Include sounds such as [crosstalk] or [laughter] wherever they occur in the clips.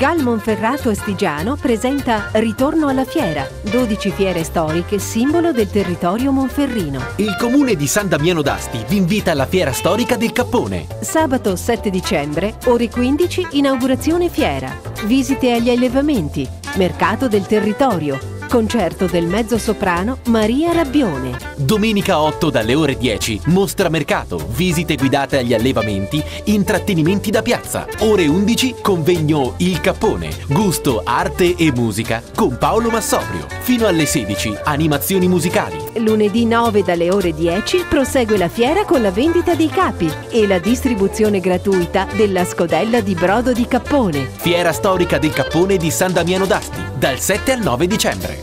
Gal Monferrato Astigiano presenta Ritorno alla fiera, 12 fiere storiche, simbolo del territorio monferrino. Il comune di San Damiano d'Asti vi invita alla fiera storica del Cappone. Sabato 7 dicembre, ore 15, inaugurazione fiera. Visite agli allevamenti, mercato del territorio, Concerto del mezzo soprano Maria Rabbione. Domenica 8 dalle ore 10, mostra mercato, visite guidate agli allevamenti, intrattenimenti da piazza. Ore 11, convegno Il Cappone, gusto, arte e musica con Paolo Massobrio. Fino alle 16, animazioni musicali. Lunedì 9 dalle ore 10 prosegue la fiera con la vendita dei capi e la distribuzione gratuita della scodella di brodo di Cappone. Fiera storica del Cappone di San Damiano d'Asti, dal 7 al 9 dicembre.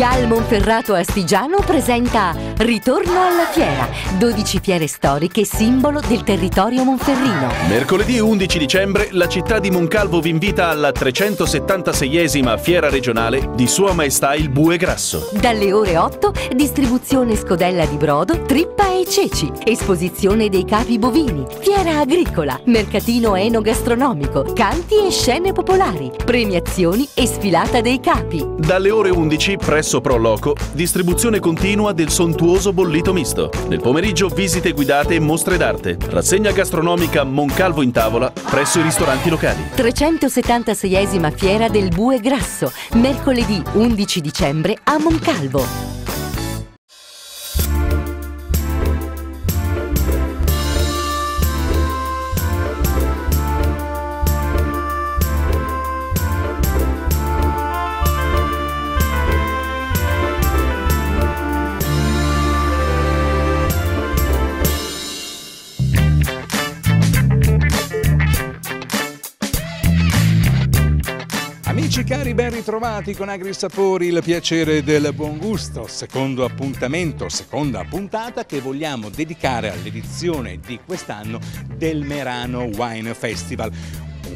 Gal Monferrato Astigiano presenta Ritorno alla fiera, 12 fiere storiche simbolo del territorio monferrino. Mercoledì 11 dicembre la città di Moncalvo vi invita alla 376esima fiera regionale di Sua Maestà il Bue Grasso. Dalle ore 8 distribuzione scodella di brodo, trippa e ceci, esposizione dei capi bovini, fiera agricola, mercatino enogastronomico, canti e scene popolari, premiazioni e sfilata dei capi. Dalle ore 11 presso Presso Pro Loco, distribuzione continua del sontuoso bollito misto. Nel pomeriggio visite guidate e mostre d'arte. Rassegna gastronomica Moncalvo in tavola presso i ristoranti locali. 376esima fiera del Bue Grasso, mercoledì 11 dicembre a Moncalvo. Cari, ben ritrovati con Agri Sapori, il piacere del buon gusto, secondo appuntamento, seconda puntata che vogliamo dedicare all'edizione di quest'anno del Merano Wine Festival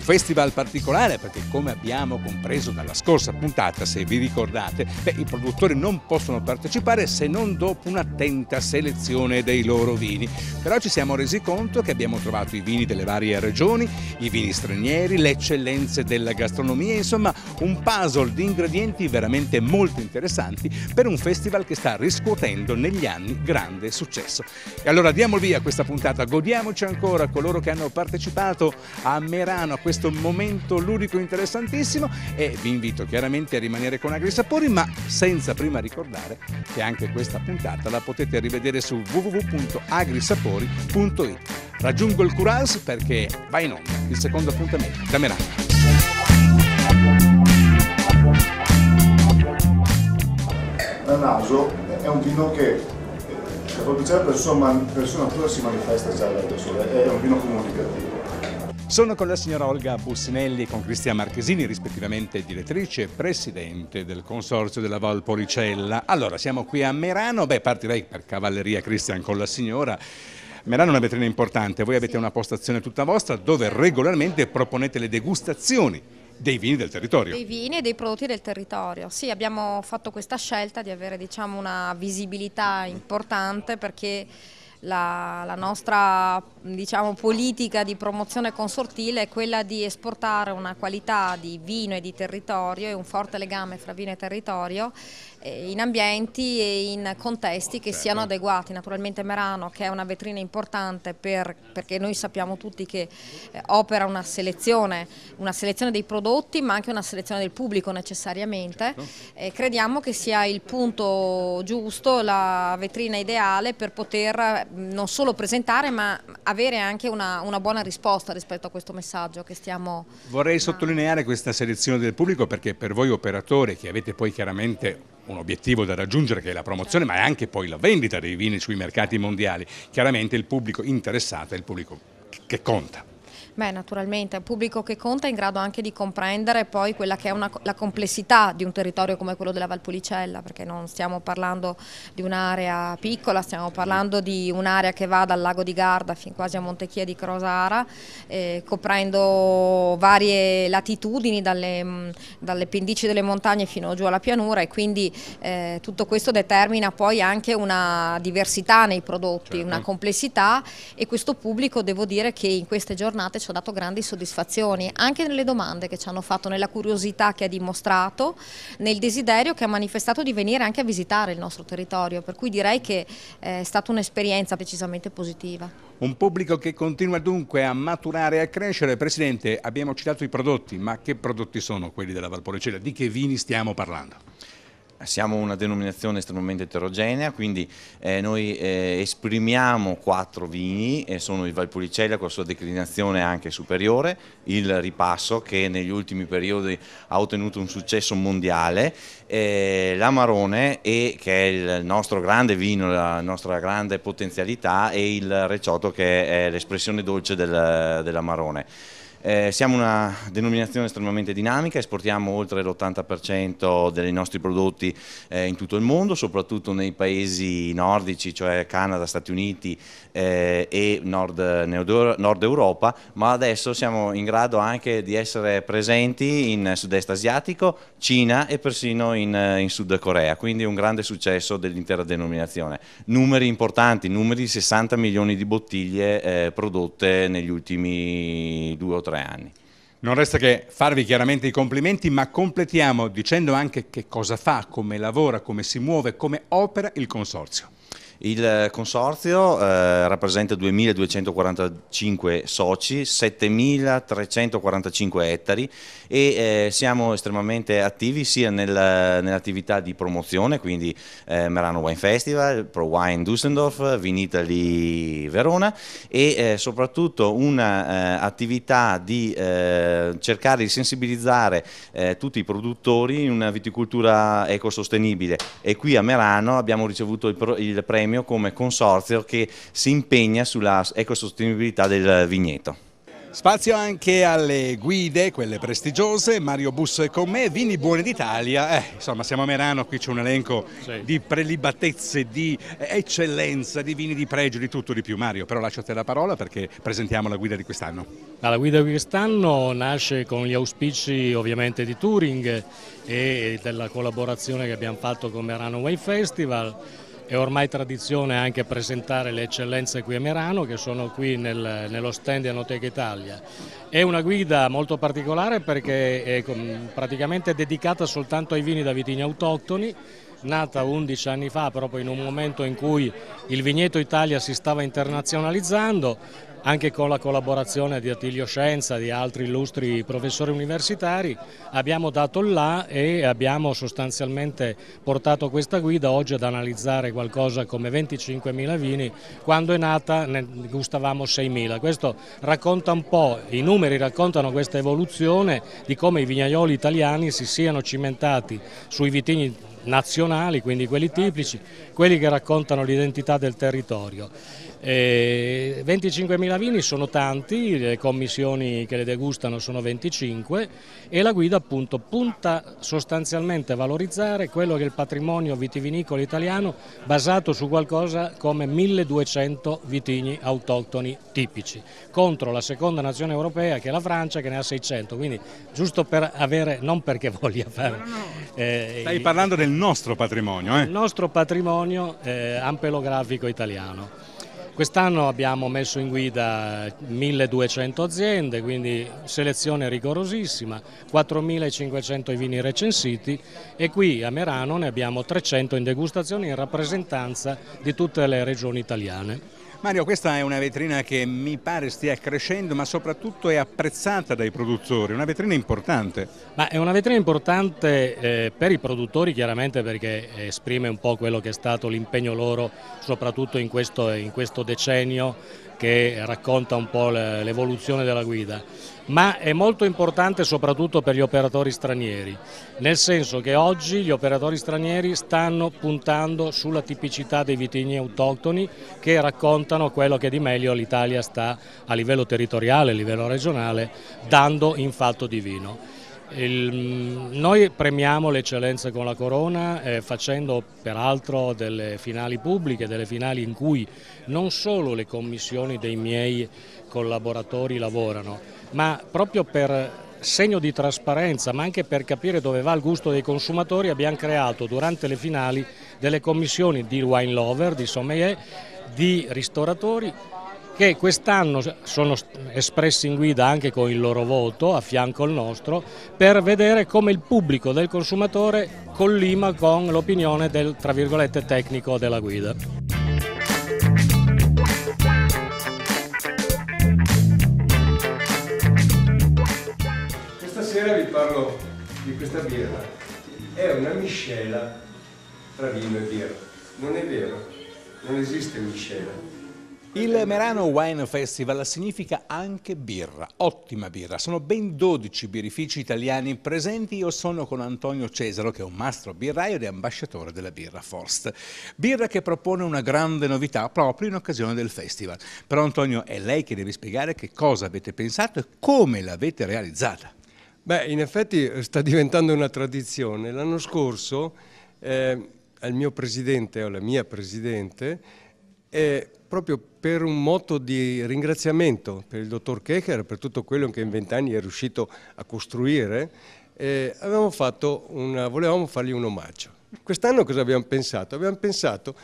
festival particolare perché come abbiamo compreso dalla scorsa puntata, se vi ricordate, beh, i produttori non possono partecipare se non dopo un'attenta selezione dei loro vini. Però ci siamo resi conto che abbiamo trovato i vini delle varie regioni, i vini stranieri, le eccellenze della gastronomia, insomma un puzzle di ingredienti veramente molto interessanti per un festival che sta riscuotendo negli anni grande successo. E allora diamo via questa puntata, godiamoci ancora coloro che hanno partecipato a Merano, a questo momento ludico interessantissimo e vi invito chiaramente a rimanere con Agrisapori ma senza prima ricordare che anche questa puntata la potete rivedere su www.agrisapori.it. Raggiungo il Curals perché va in onda il secondo appuntamento da Merano. La naso è un vino che la produzione per sua, per sua natura si manifesta già da solo, è un vino comunicativo. Sono con la signora Olga Bussinelli e con Cristian Marchesini, rispettivamente direttrice e presidente del consorzio della Valpolicella. Allora, siamo qui a Merano, beh partirei per cavalleria Cristian con la signora. Merano è una vetrina importante, voi avete una postazione tutta vostra dove regolarmente proponete le degustazioni dei vini del territorio. Dei vini e dei prodotti del territorio. Sì, abbiamo fatto questa scelta di avere diciamo, una visibilità importante perché la, la nostra diciamo, politica di promozione consortile è quella di esportare una qualità di vino e di territorio e un forte legame fra vino e territorio in ambienti e in contesti che certo. siano adeguati. Naturalmente Merano che è una vetrina importante per, perché noi sappiamo tutti che eh, opera una selezione, una selezione, dei prodotti ma anche una selezione del pubblico necessariamente. Certo. Eh, crediamo che sia il punto giusto, la vetrina ideale per poter non solo presentare ma avere anche una, una buona risposta rispetto a questo messaggio che stiamo... Vorrei sottolineare questa selezione del pubblico perché per voi operatori che avete poi chiaramente un obiettivo da raggiungere che è la promozione, ma è anche poi la vendita dei vini sui mercati mondiali. Chiaramente il pubblico interessato è il pubblico che conta. Beh, naturalmente, è un pubblico che conta è in grado anche di comprendere poi quella che è una, la complessità di un territorio come quello della Valpolicella, perché non stiamo parlando di un'area piccola, stiamo parlando di un'area che va dal lago di Garda fin quasi a Montechia di Crosara, eh, coprendo varie latitudini, dalle, dalle, pendici delle montagne fino giù alla pianura e quindi eh, tutto questo determina poi anche una diversità nei prodotti, certo. una complessità e questo pubblico devo dire che in queste giornate ci ha dato grandi soddisfazioni, anche nelle domande che ci hanno fatto, nella curiosità che ha dimostrato, nel desiderio che ha manifestato di venire anche a visitare il nostro territorio, per cui direi che è stata un'esperienza decisamente positiva. Un pubblico che continua dunque a maturare e a crescere. Presidente, abbiamo citato i prodotti, ma che prodotti sono quelli della Valpolicella? Di che vini stiamo parlando? Siamo una denominazione estremamente eterogenea, quindi eh, noi eh, esprimiamo quattro vini, eh, sono il Valpolicella con la sua declinazione anche superiore, il Ripasso che negli ultimi periodi ha ottenuto un successo mondiale, eh, l'Amarone che è il nostro grande vino, la nostra grande potenzialità e il Recioto che è l'espressione dolce del, dell'Amarone. Eh, siamo una denominazione estremamente dinamica, esportiamo oltre l'80% dei nostri prodotti eh, in tutto il mondo, soprattutto nei paesi nordici, cioè Canada, Stati Uniti eh, e Nord, Nord, Europa, ma adesso siamo in grado anche di essere presenti in sud-est asiatico, Cina e persino in, in Sud Corea, quindi un grande successo dell'intera denominazione. Numeri importanti, numeri di 60 milioni di bottiglie eh, prodotte negli ultimi due o tre tre anni. Non resta che farvi chiaramente i complimenti, ma completiamo dicendo anche che cosa fa, come lavora, come si muove, come opera il Consorzio. Il consorzio eh, rappresenta 2.245 soci, 7.345 ettari e eh, siamo estremamente attivi sia nel, nell'attività di promozione, quindi eh, Merano Wine Festival, Pro Wine Düsseldorf, Vinitali Verona e eh, soprattutto un'attività di eh, cercare di sensibilizzare eh, tutti i produttori in una viticoltura ecosostenibile. E qui a Merano abbiamo ricevuto il, il premio premio come consorzio che si impegna sulla ecosostenibilità del vigneto. Spazio anche alle guide, quelle prestigiose, Mario Busso è con me, Vini Buoni d'Italia, eh, insomma siamo a Merano, qui c'è un elenco sì. di prelibatezze, di eccellenza, di vini di pregio, di tutto di più. Mario, però lascio a te la parola perché presentiamo la guida di quest'anno. La guida di quest'anno nasce con gli auspici ovviamente di Turing e della collaborazione che abbiamo fatto con Merano Way Festival è ormai tradizione anche presentare le eccellenze qui a Merano che sono qui nel, nello stand di Anoteca Italia. È una guida molto particolare perché è praticamente dedicata soltanto ai vini da vitigni autoctoni nata 11 anni fa proprio in un momento in cui il vigneto Italia si stava internazionalizzando, anche con la collaborazione di Attilio Scienza e di altri illustri professori universitari, abbiamo dato là e abbiamo sostanzialmente portato questa guida oggi ad analizzare qualcosa come 25.000 vini, quando è nata ne gustavamo 6.000. Questo racconta un po', i numeri raccontano questa evoluzione di come i vignaioli italiani si siano cimentati sui vitigni nazionali, quindi quelli tipici, quelli che raccontano l'identità del territorio. 25.000 vini sono tanti, le commissioni che le degustano sono 25 e la guida appunto punta sostanzialmente a valorizzare quello che è il patrimonio vitivinicolo italiano basato su qualcosa come 1200 vitigni autoctoni tipici contro la seconda nazione europea che è la Francia che ne ha 600, quindi giusto per avere, non perché voglia fare... Eh, Stai parlando del nostro patrimonio, eh? Il nostro patrimonio eh, ampelografico italiano. Quest'anno abbiamo messo in guida 1200 aziende, quindi selezione rigorosissima, 4500 i vini recensiti e qui a Merano ne abbiamo 300 in degustazione in rappresentanza di tutte le regioni italiane. Mario, questa è una vetrina che mi pare stia crescendo, ma soprattutto è apprezzata dai produttori, una vetrina importante. Ma è una vetrina importante eh, per i produttori chiaramente perché esprime un po' quello che è stato l'impegno loro, soprattutto in questo, in questo decennio che racconta un po' l'evoluzione della guida, ma è molto importante soprattutto per gli operatori stranieri, nel senso che oggi gli operatori stranieri stanno puntando sulla tipicità dei vitigni autoctoni che raccontano quello che di meglio l'Italia sta a livello territoriale, a livello regionale, dando in fatto di vino. Il, noi premiamo le eccellenze con la Corona eh, facendo peraltro delle finali pubbliche, delle finali in cui non solo le commissioni dei miei collaboratori lavorano, ma proprio per segno di trasparenza, ma anche per capire dove va il gusto dei consumatori, abbiamo creato durante le finali delle commissioni di wine lover, di sommelier, di ristoratori che quest'anno sono espressi in guida anche con il loro voto a fianco al nostro per vedere come il pubblico del consumatore collima con l'opinione del tra virgolette tecnico della guida. Questa sera vi parlo di questa birra. È una miscela tra vino e birra. Non è vero, non esiste miscela. Il Merano Wine Festival significa anche birra, ottima birra. Sono ben 12 birrifici italiani presenti. Io sono con Antonio Cesaro, che è un mastro birraio ed ambasciatore della birra Forst. Birra che propone una grande novità proprio in occasione del festival. Però Antonio, è lei che deve spiegare che cosa avete pensato e come l'avete realizzata. Beh, in effetti sta diventando una tradizione. L'anno scorso eh, al mio presidente o alla mia presidente eh, proprio per un moto di ringraziamento per il dottor Kecher, per tutto quello che in vent'anni è riuscito a costruire, eh, una, volevamo fargli un omaggio. Quest'anno cosa abbiamo pensato? Abbiamo pensato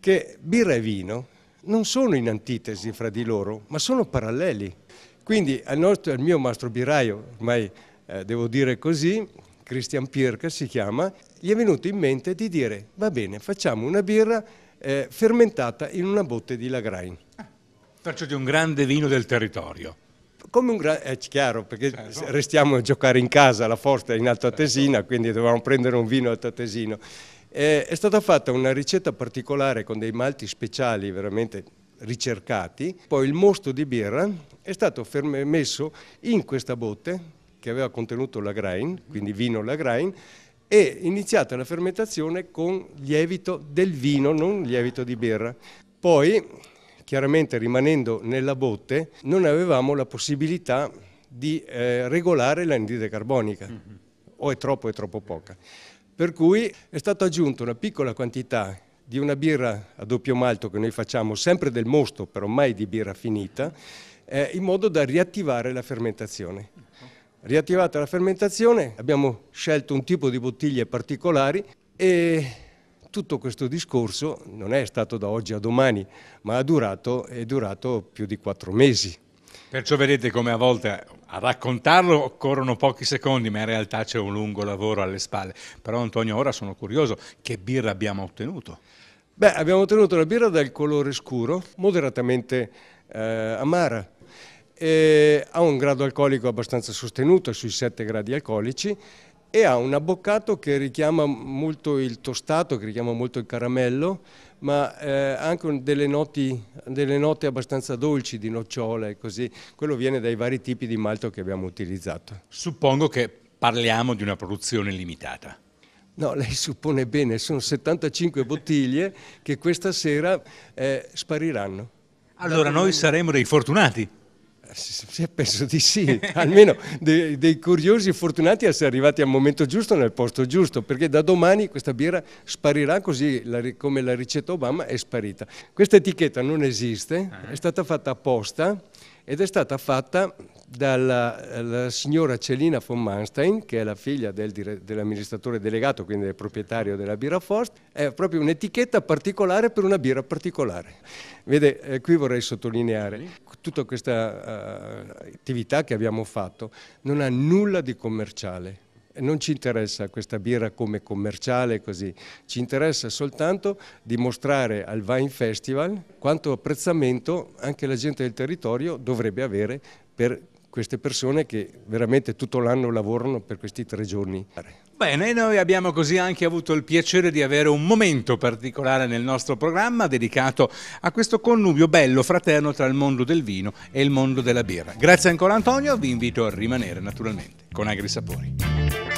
che birra e vino non sono in antitesi fra di loro, ma sono paralleli. Quindi al, nostro, al mio mastro birraio, ormai eh, devo dire così, Christian Pirker si chiama, gli è venuto in mente di dire va bene, facciamo una birra eh, fermentata in una botte di Lagrein. Ah, perciò di un grande vino del territorio. Come un grande, è chiaro, perché certo. restiamo a giocare in casa, la forza è in Alto Atesina, certo. quindi dovevamo prendere un vino Alto Atesino. Eh, è stata fatta una ricetta particolare con dei malti speciali veramente ricercati, poi il mosto di birra è stato messo in questa botte che aveva contenuto la grain, quindi vino la grain, e iniziata la fermentazione con lievito del vino, non lievito di birra. Poi, chiaramente rimanendo nella botte, non avevamo la possibilità di eh, regolare l'anidride carbonica, mm -hmm. o è troppo o è troppo poca. Per cui è stata aggiunta una piccola quantità di una birra a doppio malto che noi facciamo, sempre del mosto, però mai di birra finita, eh, in modo da riattivare la fermentazione. Riattivata la fermentazione abbiamo scelto un tipo di bottiglie particolari e tutto questo discorso non è stato da oggi a domani, ma ha durato, è durato più di quattro mesi. Perciò vedete come a volte a raccontarlo occorrono pochi secondi, ma in realtà c'è un lungo lavoro alle spalle. Però Antonio, ora sono curioso, che birra abbiamo ottenuto? Beh, abbiamo ottenuto la birra dal colore scuro, moderatamente eh, amara, eh, ha un grado alcolico abbastanza sostenuto, sui 7 gradi alcolici, e ha un abboccato che richiama molto il tostato, che richiama molto il caramello, ma eh, anche delle, noti, delle, note abbastanza dolci di nocciola e così. Quello viene dai vari tipi di malto che abbiamo utilizzato. Suppongo che parliamo di una produzione limitata. No, lei suppone bene, sono 75 bottiglie che questa sera eh, spariranno. Allora noi saremo dei fortunati. Sì, penso di sì, [laughs] almeno dei, dei, curiosi e fortunati a essere arrivati al momento giusto nel posto giusto, perché da domani questa birra sparirà così la, come la ricetta Obama è sparita. Questa etichetta non esiste, è stata fatta apposta ed è stata fatta dalla signora Celina von Manstein, che è la figlia del, dell'amministratore delegato, quindi del proprietario della birra Forst, è proprio un'etichetta particolare per una birra particolare. Vede, eh, qui vorrei sottolineare, tutta questa uh, attività che abbiamo fatto non ha nulla di commerciale, non ci interessa questa birra come commerciale così, ci interessa soltanto dimostrare al Wine Festival quanto apprezzamento anche la gente del territorio dovrebbe avere per queste persone che veramente tutto l'anno lavorano per questi tre giorni. Bene, noi abbiamo così anche avuto il piacere di avere un momento particolare nel nostro programma dedicato a questo connubio bello, fraterno tra il mondo del vino e il mondo della birra. Grazie ancora Antonio, vi invito a rimanere naturalmente con Agri Sapori.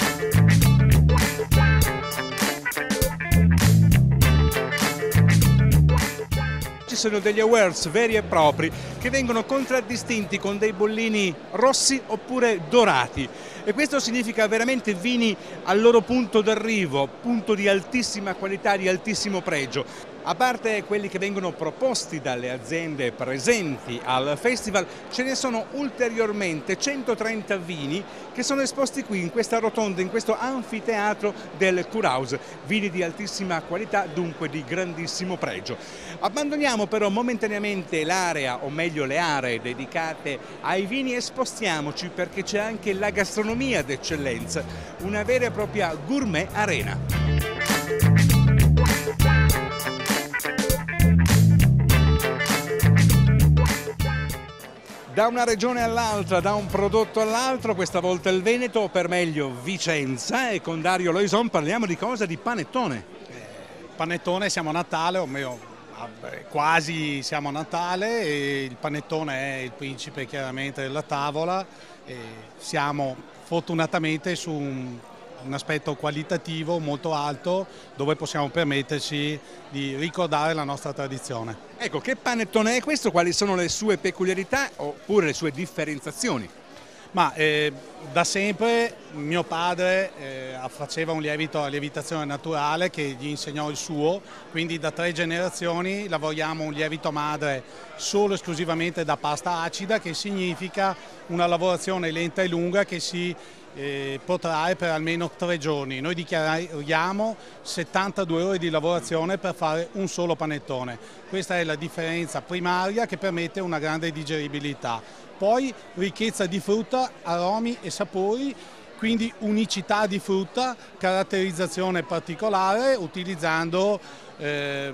Sono degli awards veri e propri che vengono contraddistinti con dei bollini rossi oppure dorati e questo significa veramente vini al loro punto d'arrivo, punto di altissima qualità, di altissimo pregio. A parte quelli che vengono proposti dalle aziende presenti al festival, ce ne sono ulteriormente 130 vini che sono esposti qui in questa rotonda, in questo anfiteatro del Kurhaus. Vini di altissima qualità, dunque di grandissimo pregio. Abbandoniamo però momentaneamente l'area, o meglio le aree dedicate ai vini e spostiamoci perché c'è anche la gastronomia d'eccellenza, una vera e propria gourmet arena. Da una regione all'altra, da un prodotto all'altro, questa volta il Veneto, o per meglio Vicenza e con Dario Loison parliamo di cosa? Di panettone. Panettone siamo a Natale, o meglio quasi siamo a Natale e il panettone è il principe chiaramente della tavola e siamo fortunatamente su un un aspetto qualitativo molto alto dove possiamo permetterci di ricordare la nostra tradizione. Ecco, che panettone è questo? Quali sono le sue peculiarità oppure le sue differenziazioni? Ma eh, da sempre mio padre eh, faceva un lievito a lievitazione naturale che gli insegnò il suo, quindi da tre generazioni lavoriamo un lievito madre solo e esclusivamente da pasta acida che significa una lavorazione lenta e lunga che si eh, protrarre per almeno tre giorni. Noi dichiariamo 72 ore di lavorazione per fare un solo panettone. Questa è la differenza primaria che permette una grande digeribilità. Poi ricchezza di frutta, aromi e sapori quindi unicità di frutta, caratterizzazione particolare utilizzando eh,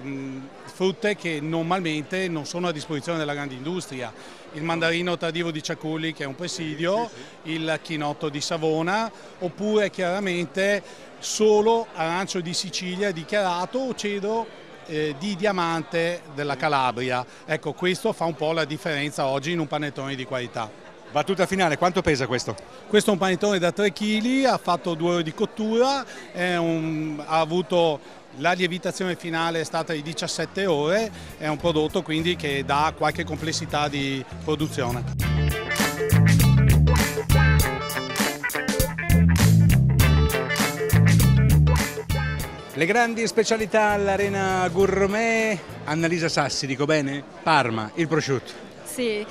frutte che normalmente non sono a disposizione della grande industria. Il mandarino tardivo di Ciaculli che è un presidio, il chinotto di Savona oppure chiaramente solo arancio di Sicilia dichiarato o cedro eh, di diamante della Calabria. Ecco questo fa un po' la differenza oggi in un panettone di qualità. Battuta finale, quanto pesa questo? Questo è un panettone da 3 kg, ha fatto 2 ore di cottura, un, ha avuto la lievitazione finale è stata di 17 ore, è un prodotto quindi che dà qualche complessità di produzione. Le grandi specialità all'Arena Gourmet, Annalisa Sassi, dico bene? Parma, il prosciutto. Sì, eh.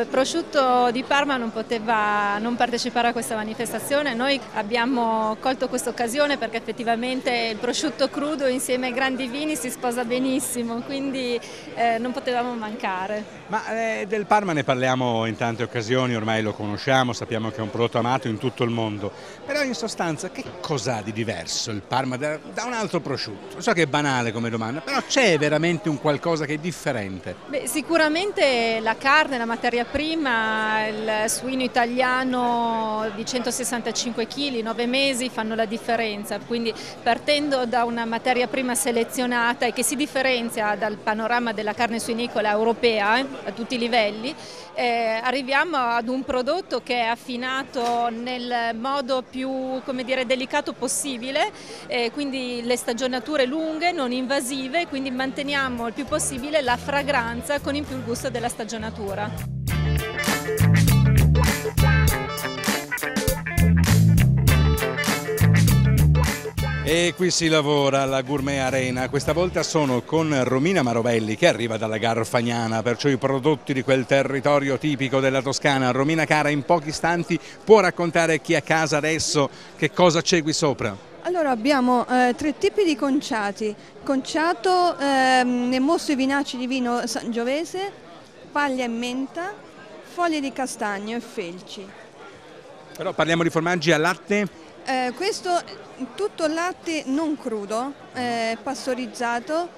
il prosciutto di Parma non poteva non partecipare a questa manifestazione, noi abbiamo colto questa occasione perché effettivamente il prosciutto crudo insieme ai grandi vini si sposa benissimo, quindi eh, non potevamo mancare. Ma eh, del Parma ne parliamo in tante occasioni, ormai lo conosciamo, sappiamo che è un prodotto amato in tutto il mondo, però in sostanza che cos'ha di diverso il Parma da, da, un altro prosciutto? So che è banale come domanda, però c'è veramente un qualcosa che è differente? Beh, sicuramente la carne, la materia prima, il suino italiano di 165 kg, 9 mesi fanno la differenza, quindi partendo da una materia prima selezionata e che si differenzia dal panorama della carne suinicola europea eh, a tutti i livelli, eh, arriviamo ad un prodotto che è affinato nel modo più dire, delicato possibile, eh, quindi le stagionature lunghe, non invasive, quindi manteniamo il più possibile la fragranza con in più il gusto della stagionatura. E qui si lavora alla Gourmet Arena, questa volta sono con Romina Marovelli che arriva dalla Garfagnana, perciò i prodotti di quel territorio tipico della Toscana. Romina cara, in pochi istanti può raccontare chi è a casa adesso che cosa c'è qui sopra? Allora abbiamo eh, tre tipi di conciati, conciato ehm, nel mostro vinaci di vino sangiovese, paglia e menta, foglie di castagno e felci. Però parliamo di formaggi a latte? Eh, questo tutto latte non crudo, eh, pastorizzato.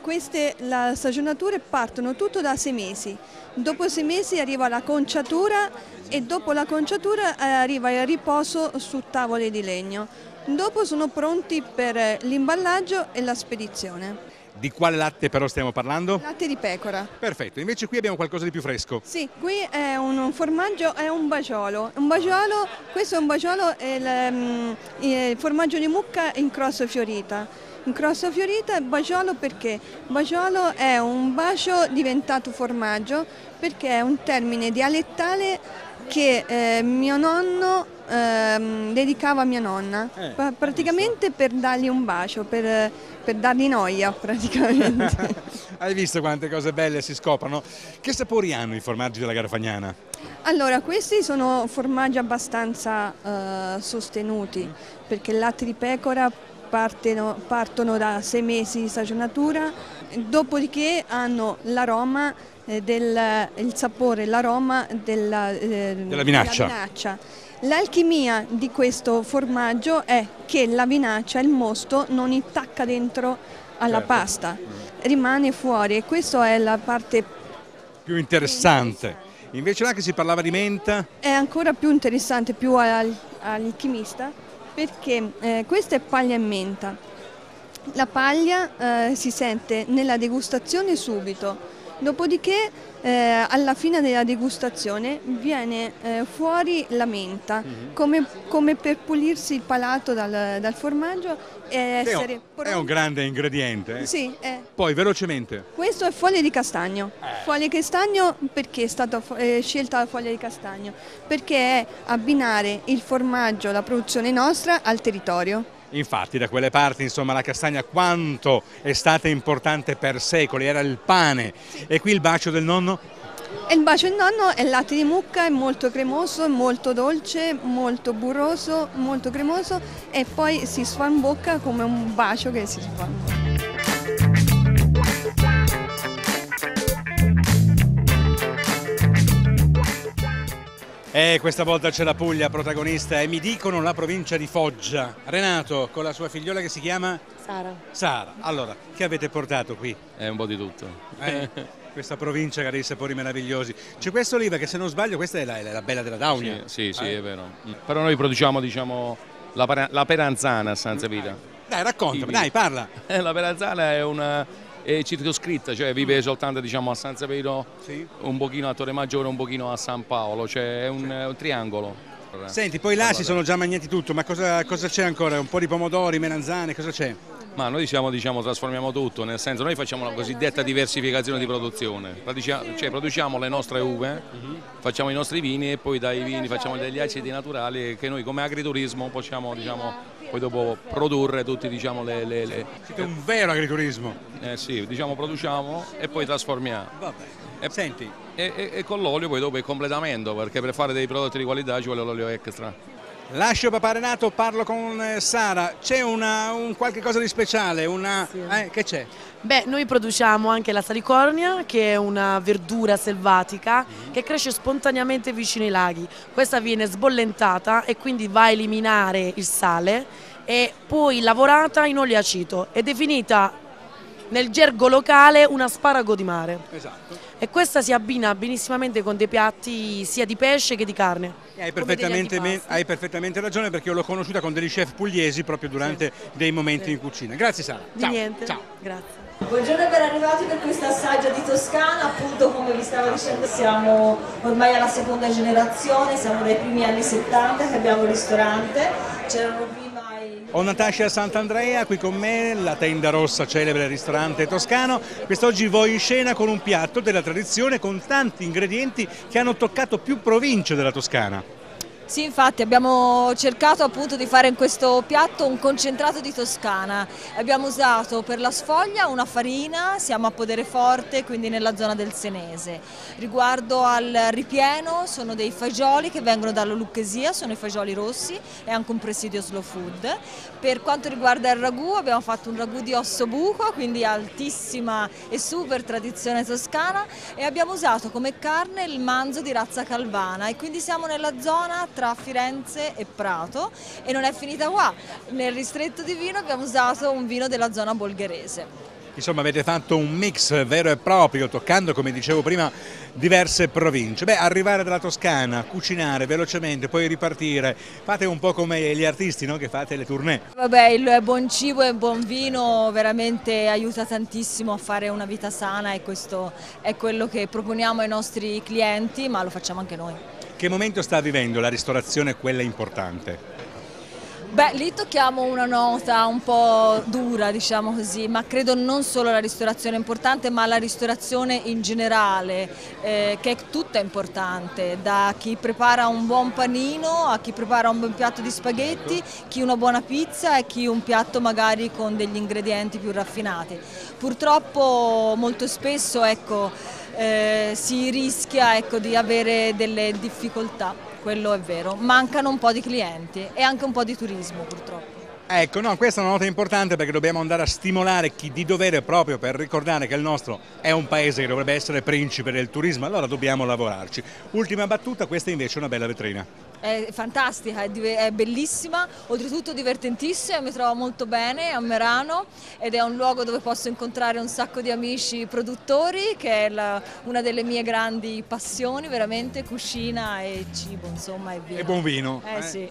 Queste la stagionature partono tutto da sei mesi. Dopo sei mesi arriva la conciatura e dopo la conciatura eh, arriva il riposo su tavole di legno. Dopo sono pronti per l'imballaggio e la spedizione. Di quale latte però stiamo parlando? Latte di pecora. Perfetto, invece qui abbiamo qualcosa di più fresco. Sì, qui è un formaggio, è un baciolo. Un baciolo questo è un baciolo, è il, mm, il formaggio di mucca in crosso fiorita. In crosso fiorita è baciolo perché? Baciolo è un bacio diventato formaggio perché è un termine dialettale che eh, mio nonno ehm, dedicava a mia nonna, Eh, Pa- praticamente per dargli un bacio, per, per dargli noia [laughs] praticamente. [laughs] Hai visto quante cose belle si scoprono? Che sapori hanno i formaggi della Garfagnana? Allora, questi sono formaggi abbastanza eh, sostenuti perché il latte di pecora partono, partono da sei mesi di stagionatura, dopodiché hanno l'aroma, eh, del, il sapore, l'aroma della, eh, Della vinaccia. vinaccia. L'alchimia di questo formaggio è che la vinaccia, il mosto, non intacca dentro alla Certo. pasta, rimane fuori e questa è la parte Più interessante. Invece là che si parlava di menta, è ancora più interessante, più al- alchimista, perché eh, questa è paglia e menta. La paglia eh, si sente nella degustazione subito, dopodiché eh, alla fine della degustazione viene eh, fuori la menta, come, come per pulirsi il palato dal, dal formaggio e un- essere è un grande ingrediente. eh. Sì, è. Poi velocemente. Questo è foglia di castagno. Eh. Foglia di castagno perché è stata eh, scelta la foglia di castagno? Perché è abbinare il formaggio, la produzione nostra, al territorio. Infatti da quelle parti insomma la castagna quanto è stata importante per secoli, era il pane. E qui il bacio del nonno? Il bacio del nonno è il latte di mucca, è molto cremoso, molto dolce, molto burroso, molto cremoso e poi si sfa in bocca come un bacio che si sfa in bocca. E questa volta c'è la Puglia protagonista e mi dicono la provincia di Foggia. Renato con la sua figliola che si chiama Sara. Sara. Allora, che avete portato qui? È un po' di tutto. Eh, [laughs] questa provincia che ha dei sapori meravigliosi. C'è questa oliva che se non sbaglio questa è la, è la bella della Daunia. Sì, sì, Eh? è vero. Però noi produciamo, diciamo, la, la peranzana a Sanza Vita. Dai, raccontami, Sì. dai, parla. [laughs] Eh, La peranzana è una è circoscritta, cioè vive soltanto diciamo, a San Severo, un pochino a Torre Maggiore, un pochino a San Paolo, cioè è un, è un triangolo. Senti, poi là si sono già mangiati tutto, ma cosa, c'è ancora? Un po' di pomodori, melanzane, cosa c'è? Ma noi diciamo, diciamo, trasformiamo tutto, nel senso noi facciamo la cosiddetta diversificazione di produzione, cioè produciamo le nostre uve, facciamo i nostri vini e poi dai vini facciamo degli acidi naturali che noi come agriturismo possiamo diciamo, poi dopo produrre tutti diciamo, le, le, le- Siete un vero agriturismo. Eh sì, diciamo produciamo e poi trasformiamo. E, Senti. E, e- e con l'olio poi dopo il completamento, perché per fare dei prodotti di qualità ci vuole l'olio extra. Lascio papà Renato, parlo con eh, Sara. C'è un qualche cosa di speciale? Una... Eh, che c'è? Beh, noi produciamo anche la salicornia, che è una verdura selvatica che cresce spontaneamente vicino ai laghi. Questa viene sbollentata e quindi va a eliminare il sale e poi lavorata in olio aceto è definita nel gergo locale un asparago di mare. Esatto. E questa si abbina benissimamente con dei piatti sia di pesce che di carne. Hai perfettamente, hai perfettamente ragione perché io l'ho conosciuta con degli chef pugliesi proprio durante dei momenti in cucina. Grazie Sara. Di Ciao. niente. Ciao. Grazie. Buongiorno e ben arrivati per questo assaggio di Toscana, appunto come vi stavo dicendo siamo ormai alla seconda generazione, siamo dai primi anni 70 che abbiamo il ristorante, c'erano. Ho Natascia Sant'Andrea qui con me, la tenda rossa celebre ristorante toscano. Quest'oggi voi in scena con un piatto della tradizione con tanti ingredienti che hanno toccato più province della Toscana. Sì, infatti abbiamo cercato appunto di fare in questo piatto un concentrato di Toscana. Abbiamo usato per la sfoglia una farina, siamo a Podere Forte, quindi nella zona del Senese. Riguardo al ripieno sono dei fagioli che vengono dalla Lucchesia, sono i fagioli rossi e anche un presidio slow food. Per quanto riguarda il ragù abbiamo fatto un ragù di osso buco, quindi altissima e super tradizione toscana e abbiamo usato come carne il manzo di razza calvana e quindi siamo nella zona tra Firenze e Prato e non è finita qua. Nel ristretto di vino abbiamo usato un vino della zona bolgherese. Insomma avete fatto un mix vero e proprio, toccando come dicevo prima diverse province. Beh, arrivare dalla Toscana, cucinare velocemente, poi ripartire, fate un po' come gli artisti no? che fate le tournée. Vabbè, il buon cibo e il buon vino veramente aiuta tantissimo a fare una vita sana e questo è quello che proponiamo ai nostri clienti, ma lo facciamo anche noi. Che momento sta vivendo la ristorazione, quella importante? Beh, lì tocchiamo una nota un po' dura, diciamo così, ma credo non solo la ristorazione importante, ma la ristorazione in generale, eh, che è tutta importante, da chi prepara un buon panino a chi prepara un buon piatto di spaghetti, chi una buona pizza e chi un piatto magari con degli ingredienti più raffinati. Purtroppo molto spesso ecco, eh, si rischia ecco, di avere delle difficoltà quello è vero. Mancano un po' di clienti e anche un po' di turismo purtroppo. Ecco, no, questa è una nota importante perché dobbiamo andare a stimolare chi di dovere proprio per ricordare che il nostro è un paese che dovrebbe essere principe del turismo, allora dobbiamo lavorarci. Ultima battuta, questa invece è una bella vetrina. È fantastica, è bellissima, oltretutto divertentissima, mi trovo molto bene a Merano ed è un luogo dove posso incontrare un sacco di amici produttori che è la, una delle mie grandi passioni, veramente cucina e cibo, insomma, e vino. E buon vino. Eh, eh. sì.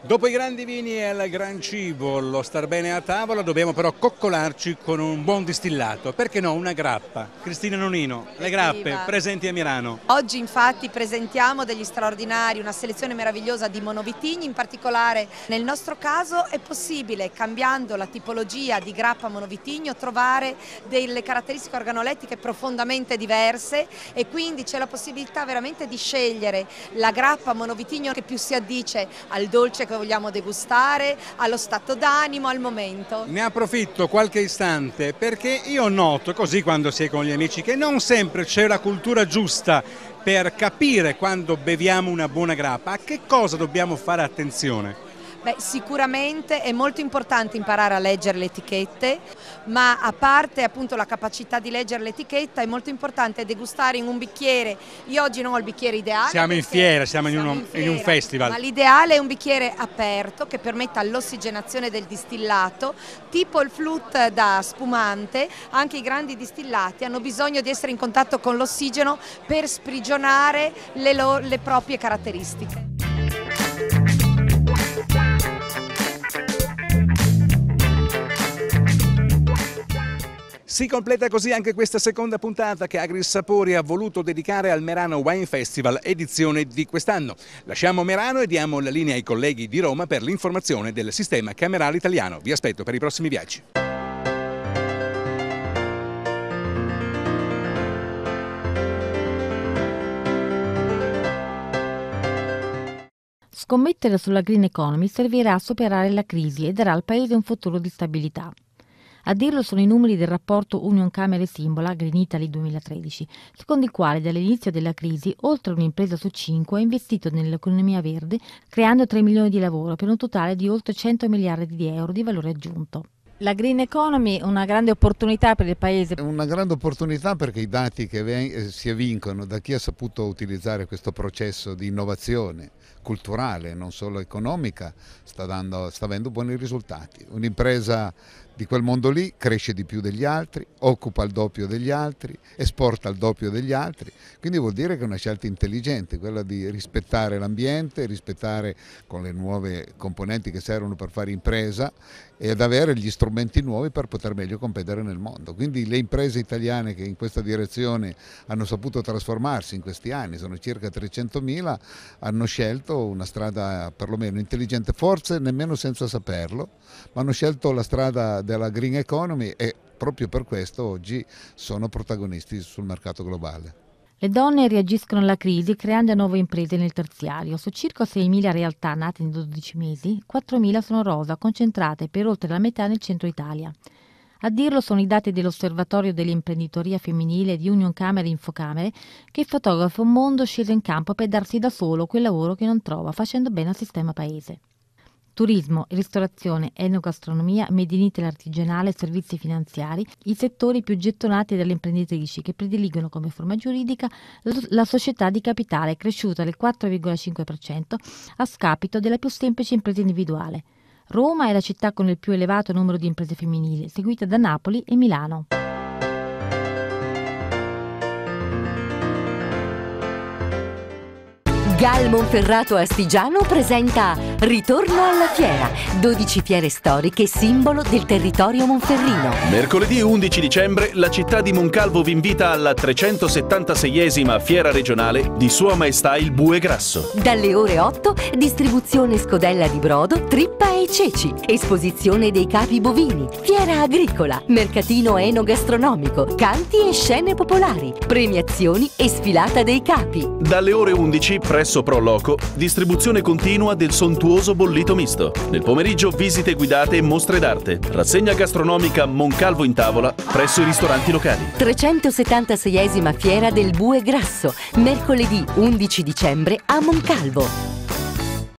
Dopo i grandi vini e il gran cibo, lo star bene a tavola, dobbiamo però coccolarci con un buon distillato. Perché no, una grappa? Cristina Nonino, le grappe presenti a Milano. Oggi infatti presentiamo degli straordinari, una selezione meravigliosa di monovitigni, in particolare nel nostro caso è possibile, cambiando la tipologia di grappa monovitigno, trovare delle caratteristiche organolettiche profondamente diverse e quindi c'è la possibilità veramente di scegliere la grappa monovitigno che più si addice al dolce che vogliamo degustare, allo stato d'animo, al momento. Ne approfitto qualche istante perché io noto così quando si è con gli amici che non sempre c'è la cultura giusta per capire quando beviamo una buona grappa, a che cosa dobbiamo fare attenzione? Beh, sicuramente è molto importante imparare a leggere le etichette, ma a parte appunto la capacità di leggere l'etichetta è molto importante degustare in un bicchiere, io oggi non ho il bicchiere ideale. Siamo in fiera, siamo, in, uno, in, fiera, in, un festival. Ma l'ideale è un bicchiere aperto che permetta l'ossigenazione del distillato, tipo il flute da spumante, anche i grandi distillati hanno bisogno di essere in contatto con l'ossigeno per sprigionare le, le proprie caratteristiche. Si completa così anche questa seconda puntata che Agris Sapori ha voluto dedicare al Merano Wine Festival edizione di quest'anno. Lasciamo Merano e diamo la linea ai colleghi di Roma per l'informazione del sistema camerale italiano. Vi aspetto per i prossimi viaggi. Scommettere sulla green economy servirà a superare la crisi e darà al Paese un futuro di stabilità. A dirlo sono i numeri del rapporto Union Camere Simbola Green Italy 2013, secondo il quale dall'inizio della crisi oltre un'impresa su cinque ha investito nell'economia verde, creando 3 milioni di lavoro per un totale di oltre 100 miliardi di euro di valore aggiunto. La green economy è una grande opportunità per il Paese. È una grande opportunità perché i dati che eh, si evincono da chi ha saputo utilizzare questo processo di innovazione culturale, non solo economica, sta, dando, sta avendo buoni risultati. Un'impresa di quel mondo lì cresce di più degli altri, occupa il doppio degli altri, esporta il doppio degli altri, quindi vuol dire che è una scelta intelligente, quella di rispettare l'ambiente, rispettare con le nuove componenti che servono per fare impresa ed avere gli strumenti nuovi per poter meglio competere nel mondo. Quindi le imprese italiane che in questa direzione hanno saputo trasformarsi in questi anni, sono circa 300.000, hanno scelto una strada perlomeno intelligente, forse nemmeno senza saperlo, ma hanno scelto la strada della green economy e proprio per questo oggi sono protagonisti sul mercato globale. Le donne reagiscono alla crisi creando nuove imprese nel terziario. Su circa 6.000 realtà nate in 12 mesi, 4.000 sono rosa, concentrate per oltre la metà nel centro Italia. A dirlo sono i dati dell'Osservatorio dell'imprenditoria femminile di Union Camere e Infocamere che fotografa un mondo sceso in campo per darsi da solo quel lavoro che non trova, facendo bene al sistema paese. Turismo, ristorazione, enogastronomia, made in Italy artigianale, servizi finanziari, i settori più gettonati dalle imprenditrici che prediligono come forma giuridica la società di capitale cresciuta del 4,5% a scapito della più semplice impresa individuale. Roma è la città con il più elevato numero di imprese femminili, seguita da Napoli e Milano. Gal Monferrato Astigiano presenta Ritorno alla fiera, 12 fiere storiche simbolo del territorio monferrino. Mercoledì 11 dicembre la città di Moncalvo vi invita alla 376esima fiera regionale di Sua Maestà il Bue Grasso. Dalle ore 8 distribuzione scodella di brodo, trippa e ceci, esposizione dei capi bovini, fiera agricola, mercatino enogastronomico, canti e scene popolari, premiazioni e sfilata dei capi. Dalle ore 11 presso Pro Loco, distribuzione continua del sontuoso bollito misto. Nel pomeriggio visite guidate e mostre d'arte. Rassegna gastronomica Moncalvo in tavola presso i ristoranti locali. 376esima fiera del Bue Grasso, mercoledì 11 dicembre a Moncalvo.